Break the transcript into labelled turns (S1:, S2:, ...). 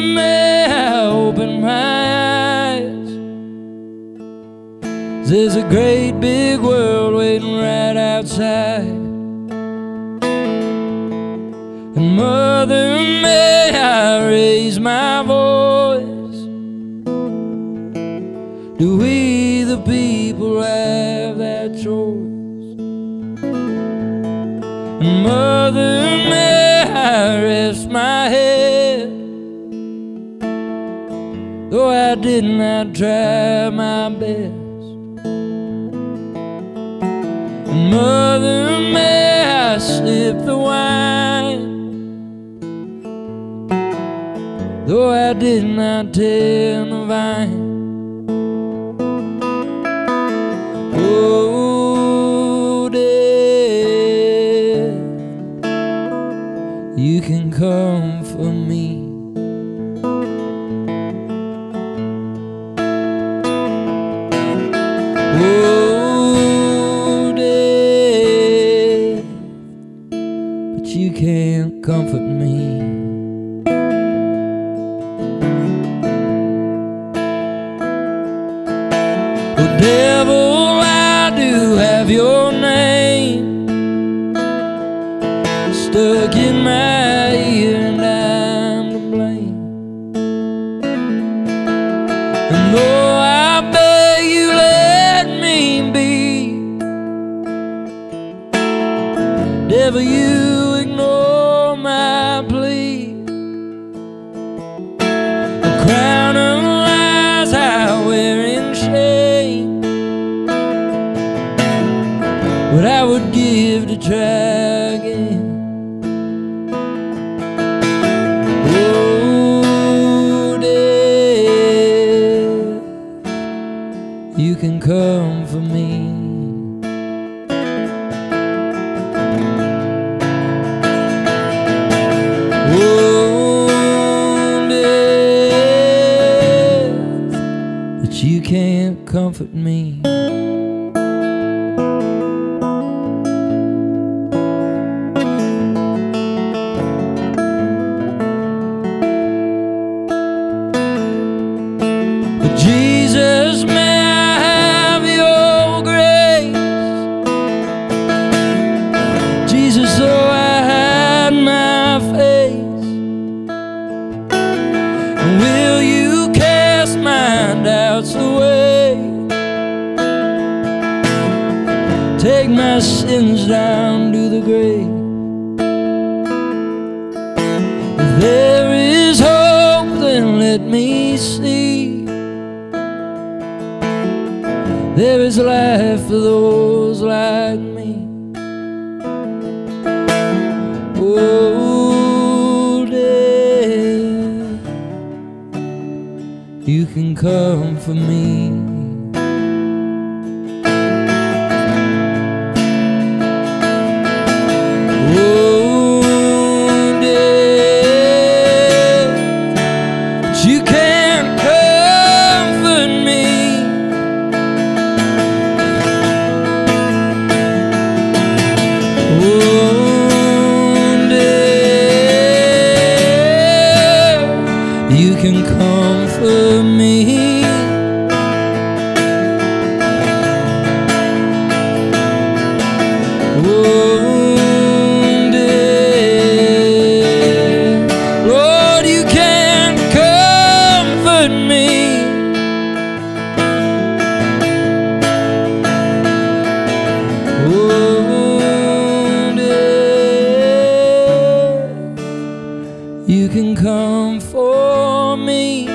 S1: may I open my eyes. There's a great big world waiting right outside. And mother, may I raise my voice? Do we, the people, have that choice? And mother, may I rest my head? Though I did not try my best. Mother, may I sip the wine? Though I did not tend the vine. Oh, death, you can come for me. Devil, I do have your name. Stuck in my ear, What I would give to try again. Oh, death, you can come for me. But you can't comfort me. Take my sins down to the grave. If there is hope, then let me see. There is life for those like me. Oh, death, you can come for me. you can comfort me. You can come for me.